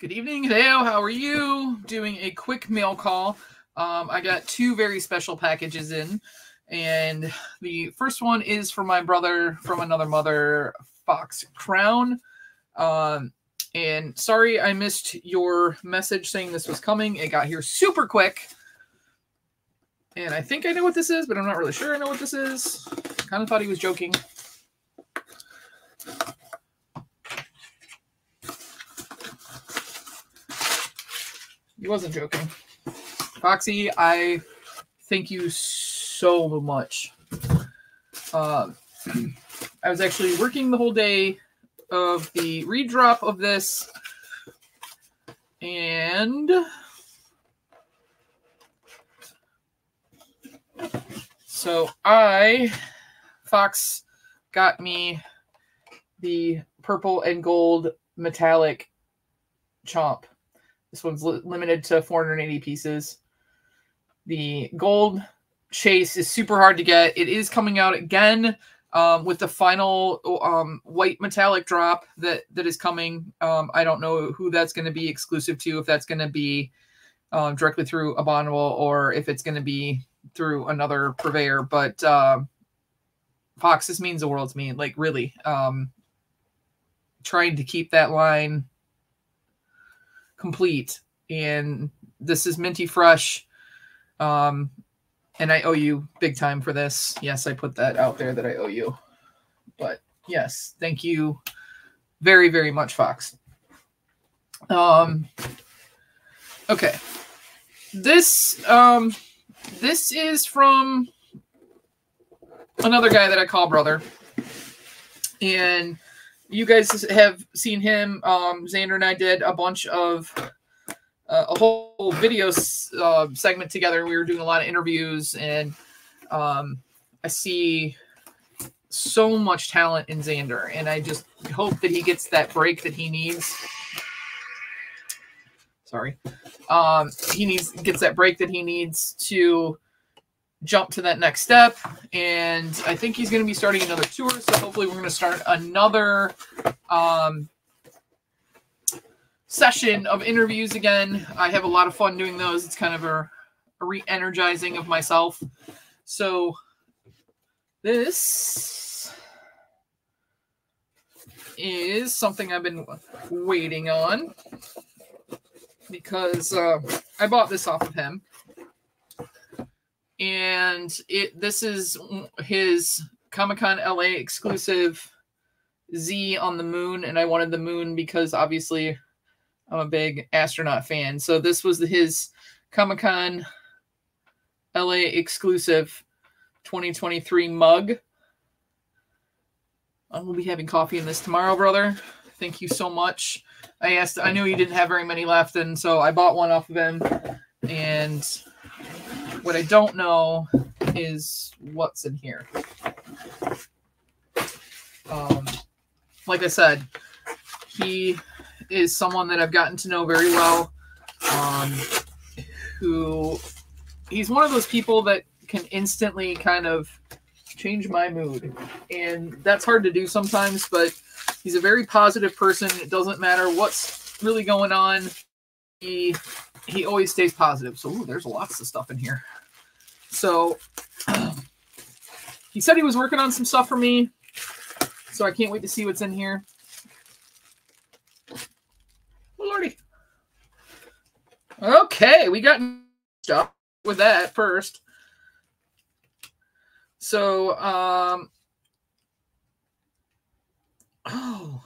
Good evening, Hideo. How are you? Doing a quick mail call. Um, I got two very special packages in, and the first one is for my brother from another mother, Fox Crown. Um, and sorry I missed your message saying this was coming. It got here super quick. And I think I know what this is, but I'm not really sure I know what this is. Kind of thought he was joking. He wasn't joking. Foxy, I thank you so much. Um, I was actually working the whole day of the redrop of this, and so I, Fox, got me the purple and gold metallic chomp. This one's li- limited to 480 pieces. The gold chase is super hard to get. It is coming out again um, with the final um, white metallic drop that that is coming. Um, I don't know who that's going to be exclusive to. If that's going to be um, directly through Abominable or if it's going to be through another purveyor. But uh, Fox, this means the world to me. Like really, um, trying to keep that line complete. And this is minty fresh. Um, and I owe you big time for this. Yes, I put that out there that I owe you. But yes, thank you very, very much, Fox. Um, okay. This um this is from another guy that I call brother. And you guys have seen him. Um, Xander and I did a bunch of uh, a whole video uh, segment together. We were doing a lot of interviews, and um, I see so much talent in Xander, and I just hope that he gets that break that he needs. Sorry, um, he needs gets that break that he needs to jump to that next step. And I think he's going to be starting another tour. So hopefully, we're going to start another um, session of interviews again. I have a lot of fun doing those. It's kind of a, a re energizing of myself. So, this is something I've been waiting on because uh, I bought this off of him and it this is his Comic Con LA exclusive Z on the moon, and I wanted the moon because obviously I'm a big astronaut fan. So this was his Comic Con LA exclusive 2023 mug. I will be having coffee in this tomorrow, brother. Thank you so much. I asked, I knew he didn't have very many left, and so I bought one off of him. And what I don't know is what's in here. Um, like I said, he is someone that I've gotten to know very well. Um, who he's one of those people that can instantly kind of change my mood, and that's hard to do sometimes. But he's a very positive person. It doesn't matter what's really going on. He he always stays positive. So ooh, there's lots of stuff in here. So he said he was working on some stuff for me. So I can't wait to see what's in here. Oh, Lordy. Okay, we got stuff with that first. So, um, oh,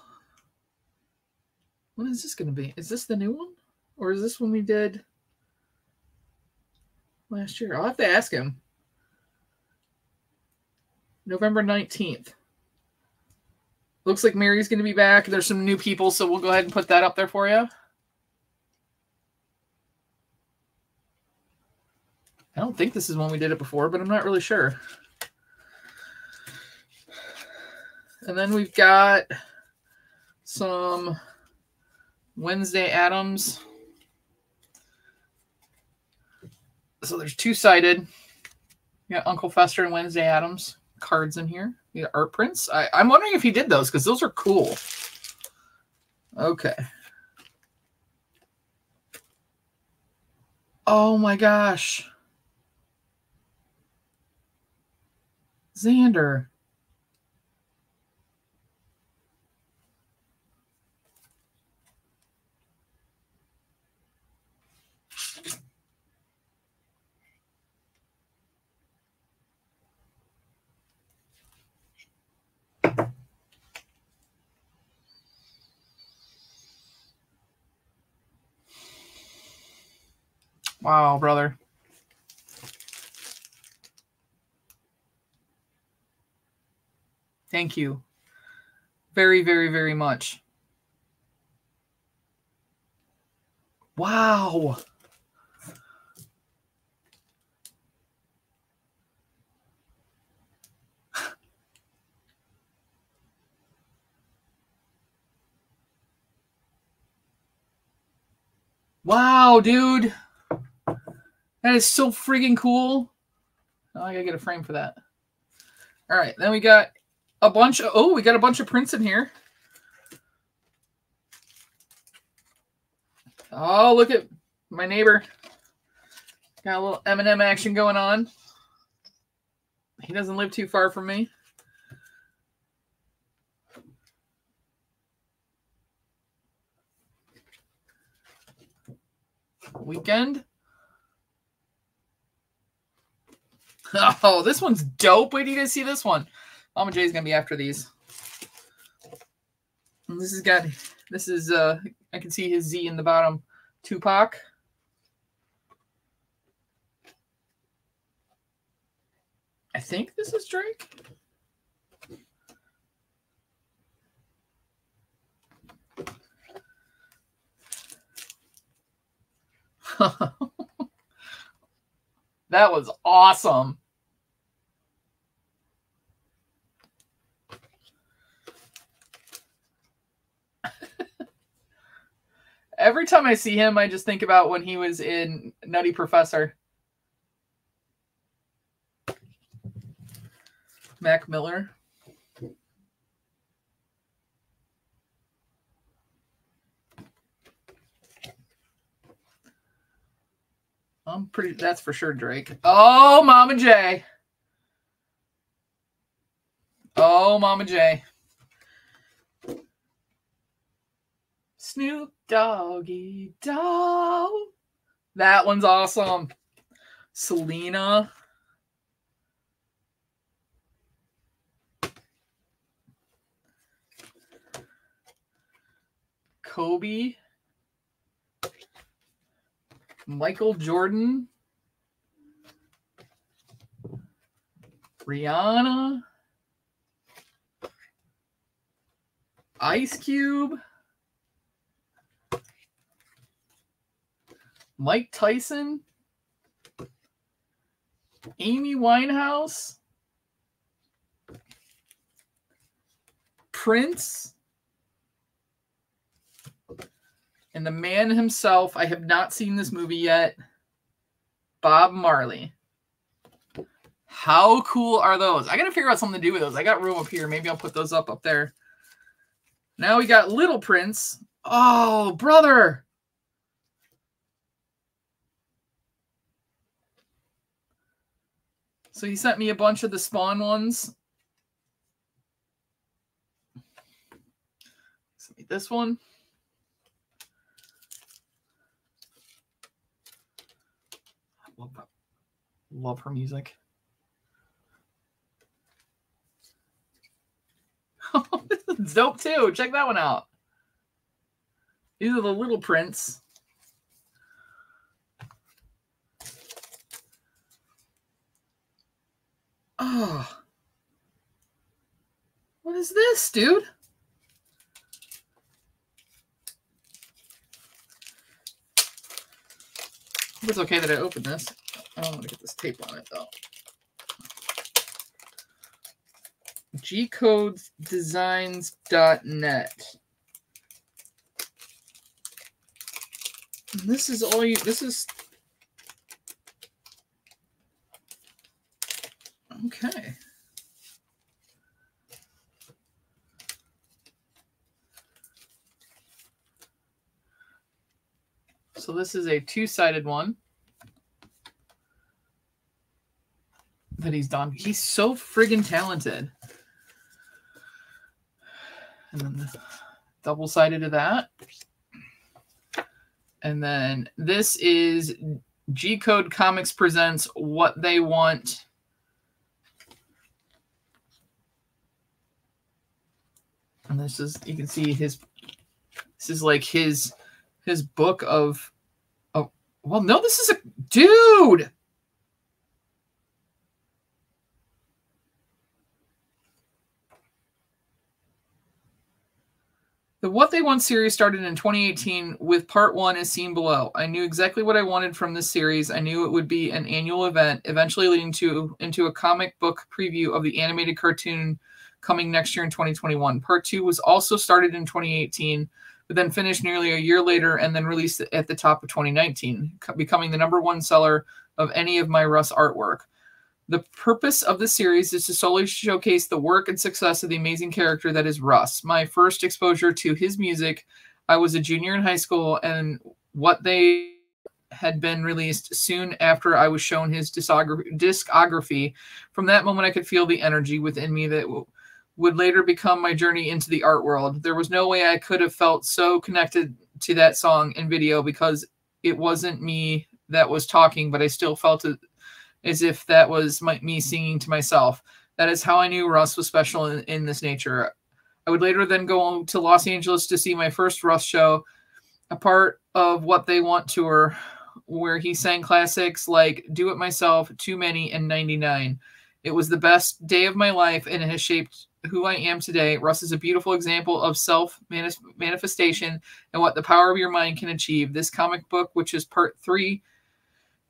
what is this going to be? Is this the new one? Or is this one we did last year? I'll have to ask him. November 19th. Looks like Mary's going to be back. There's some new people, so we'll go ahead and put that up there for you. I don't think this is when we did it before, but I'm not really sure. And then we've got some Wednesday Addams. so there's two sided. You got Uncle Fester and Wednesday Addams cards in here. You got art prints. I, I'm wondering if he did those because those are cool. Okay. Oh my gosh. Xander. Wow, brother. Thank you. Very, very, very much. Wow. Wow, dude. That is so freaking cool. Oh, I gotta get a frame for that. All right, then we got a bunch of, oh, we got a bunch of prints in here. Oh, look at my neighbor. Got a little Eminem action going on. He doesn't live too far from me. Weeknd. Oh, this one's dope. Wait, do you guys see this one? Mama J's gonna be after these. And this has got this is uh I can see his Z in the bottom. Tupac. I think this is Drake. that was awesome. Every time I see him, I just think about when he was in Nutty Professor. Mac Miller. I'm pretty, that's for sure, Drake. Oh, Mama J. Oh, Mama J. Snoop Doggy Dogg. That one's awesome. Selena. Kobe. Michael Jordan. Rihanna. Ice Cube. Mike Tyson, Amy Winehouse, Prince, and the man himself. I have not seen this movie yet. Bob Marley. How cool are those? I got to figure out something to do with those. I got room up here. Maybe I'll put those up up there. Now we got Little Prince. Oh, brother. So he sent me a bunch of the spawn ones. Sent me this one. I love that. Love her music. this is dope too. Check that one out. These are the little prints. Oh. What is this, dude? It's okay that I opened this. I don't want to get this tape on it though. gcodesdesigns.net. This is all you this is Okay. So this is a two-sided one that he's done. He's so friggin' talented. And then the double-sided of that. And then this is G Code Comics presents what they want And this is you can see his this is like his his book of oh well no this is a dude The What They Want series started in 2018 with part one as seen below. I knew exactly what I wanted from this series. I knew it would be an annual event, eventually leading to into a comic book preview of the animated cartoon coming next year in 2021. Part two was also started in 2018, but then finished nearly a year later and then released at the top of 2019, becoming the number one seller of any of my Russ artwork. The purpose of the series is to solely showcase the work and success of the amazing character that is Russ. My first exposure to his music, I was a junior in high school, and what they had been released soon after I was shown his discography. From that moment, I could feel the energy within me that would later become my journey into the art world. There was no way I could have felt so connected to that song and video because it wasn't me that was talking, but I still felt it as if that was my, me singing to myself. That is how I knew Russ was special in, in this nature. I would later then go to Los Angeles to see my first Russ show, a part of What They Want tour, where he sang classics like Do It Myself, Too Many, and 99. It was the best day of my life and it has shaped who I am today. Russ is a beautiful example of self manifestation and what the power of your mind can achieve. This comic book, which is part three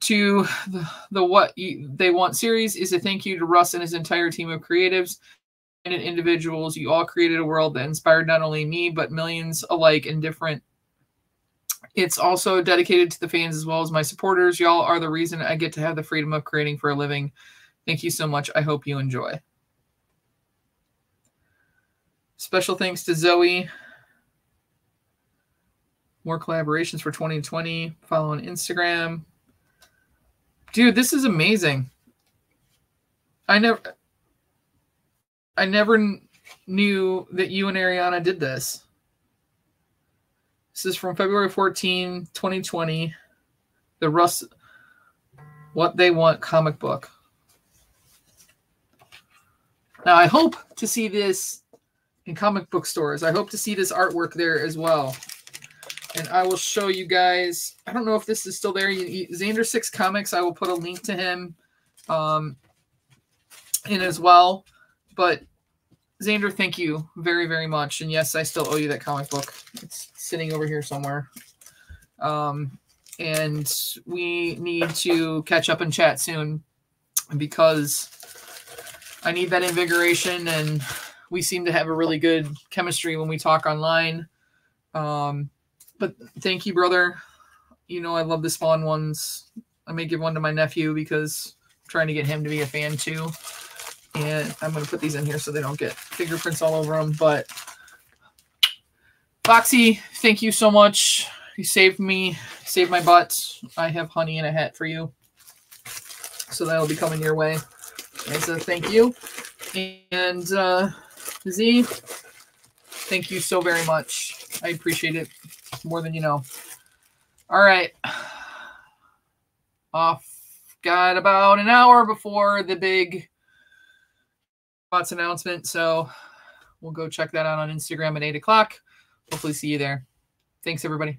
to the, the What you, They Want series, is a thank you to Russ and his entire team of creatives and individuals. You all created a world that inspired not only me, but millions alike in different. It's also dedicated to the fans as well as my supporters. Y'all are the reason I get to have the freedom of creating for a living. Thank you so much. I hope you enjoy. Special thanks to Zoe. More collaborations for 2020. Follow on Instagram. Dude, this is amazing. I never I never knew that you and Ariana did this. This is from February 14, 2020. The Russ What They Want comic book. Now, I hope to see this in comic book stores. I hope to see this artwork there as well. And I will show you guys. I don't know if this is still there. Xander Six Comics. I will put a link to him um, in as well. But Xander, thank you very, very much. And yes, I still owe you that comic book. It's sitting over here somewhere. Um, and we need to catch up and chat soon because I need that invigoration and we seem to have a really good chemistry when we talk online. Um, but thank you, brother. You know I love the Spawn ones. I may give one to my nephew because I'm trying to get him to be a fan too. And I'm going to put these in here so they don't get fingerprints all over them. But Foxy, thank you so much. You saved me, saved my butt. I have honey in a hat for you. So that'll be coming your way as a thank you. And uh, Z, thank you so very much. I appreciate it more than you know. All right. Off. Got about an hour before the big bots announcement. So we'll go check that out on Instagram at 8 o'clock. Hopefully see you there. Thanks, everybody.